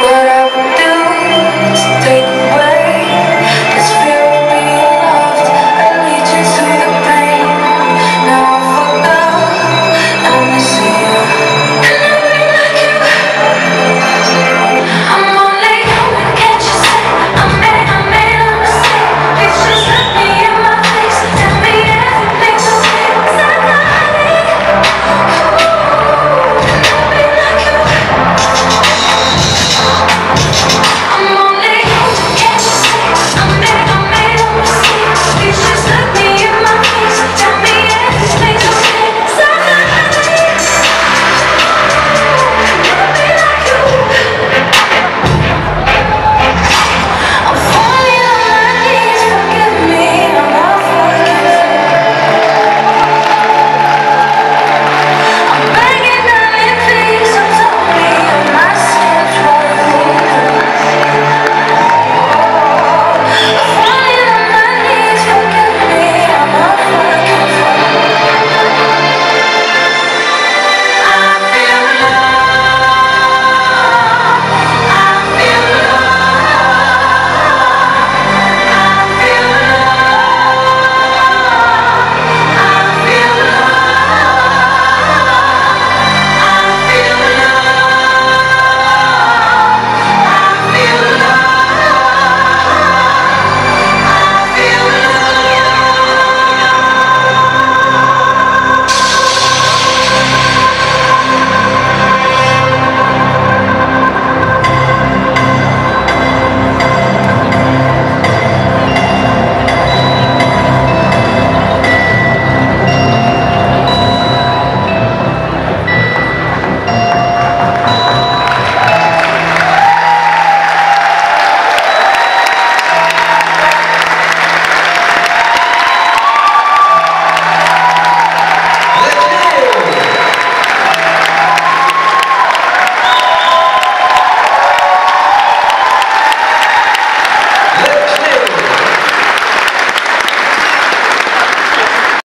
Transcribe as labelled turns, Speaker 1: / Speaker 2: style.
Speaker 1: Yeah.